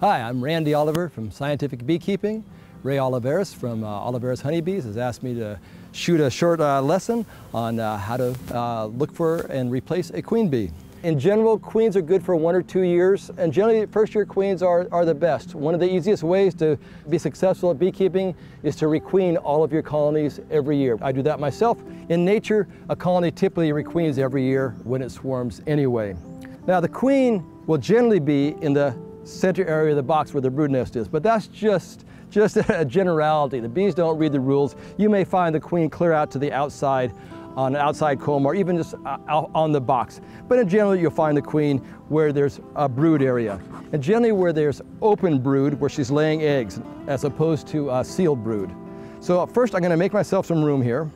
Hi, I'm Randy Oliver from Scientific Beekeeping. Ray Olivarez from uh, Olivarez Honeybees has asked me to shoot a short uh, lesson on uh, how to uh, look for and replace a queen bee. In general, queens are good for one or two years, and generally first year queens are, are the best. One of the easiest ways to be successful at beekeeping is to requeen all of your colonies every year. I do that myself. In nature, a colony typically requeens every year when it swarms anyway. Now the queen will generally be in the center area of the box where the brood nest is, but that's just just a generality. The bees don't read the rules. You may find the queen clear out to the outside on an outside comb or even just uh, out on the box. But in general, you'll find the queen where there's a brood area. And generally where there's open brood, where she's laying eggs, as opposed to a sealed brood. So first I'm gonna make myself some room here.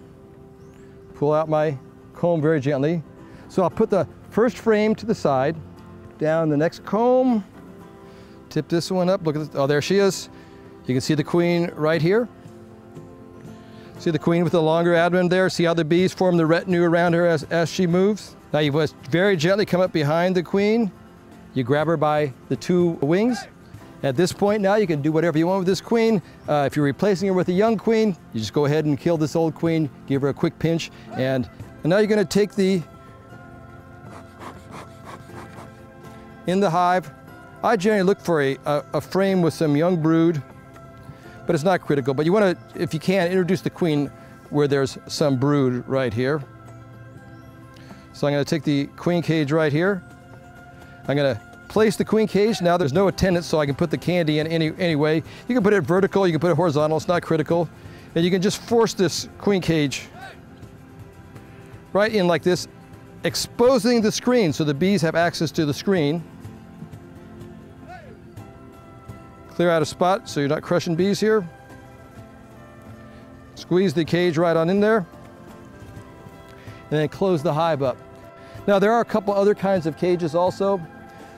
Pull out my comb very gently. So I'll put the first frame to the side, down the next comb, tip this one up, look at oh there she is. You can see the queen right here. See the queen with the longer abdomen there? See how the bees form the retinue around her as, as she moves? Now you must very gently come up behind the queen. You grab her by the two wings. At this point now you can do whatever you want with this queen. Uh, if you're replacing her with a young queen, you just go ahead and kill this old queen, give her a quick pinch, and, and now you're gonna take the, in the hive, I generally look for a, a, a frame with some young brood but it's not critical. But you want to, if you can, introduce the queen where there's some brood right here. So I'm going to take the queen cage right here. I'm going to place the queen cage. Now there's no attendant, so I can put the candy in any, any way. You can put it vertical, you can put it horizontal, it's not critical. And you can just force this queen cage right in like this, exposing the screen so the bees have access to the screen. Clear out a spot so you're not crushing bees here. Squeeze the cage right on in there. And then close the hive up. Now there are a couple other kinds of cages also.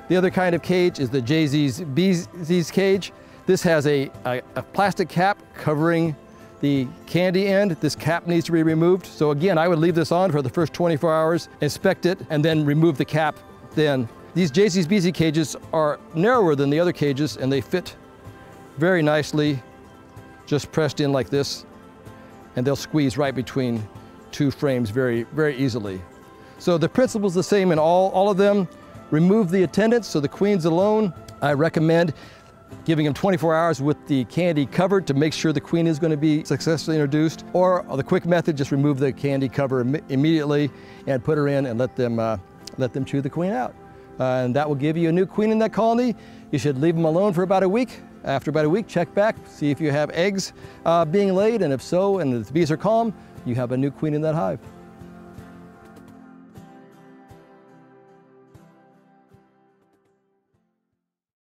The other kind of cage is the JZ's BZ's cage. This has a, a, a plastic cap covering the candy end. This cap needs to be removed. So again, I would leave this on for the first 24 hours, inspect it, and then remove the cap then. These JZ's BZ's cages are narrower than the other cages and they fit very nicely, just pressed in like this, and they'll squeeze right between two frames very, very easily. So the principle is the same in all, all of them. Remove the attendants, so the queen's alone. I recommend giving them 24 hours with the candy covered to make sure the queen is going to be successfully introduced. Or the quick method, just remove the candy cover Im immediately and put her in and let them, uh, let them chew the queen out. Uh, and that will give you a new queen in that colony. You should leave them alone for about a week after about a week, check back, see if you have eggs uh, being laid, and if so, and the bees are calm, you have a new queen in that hive.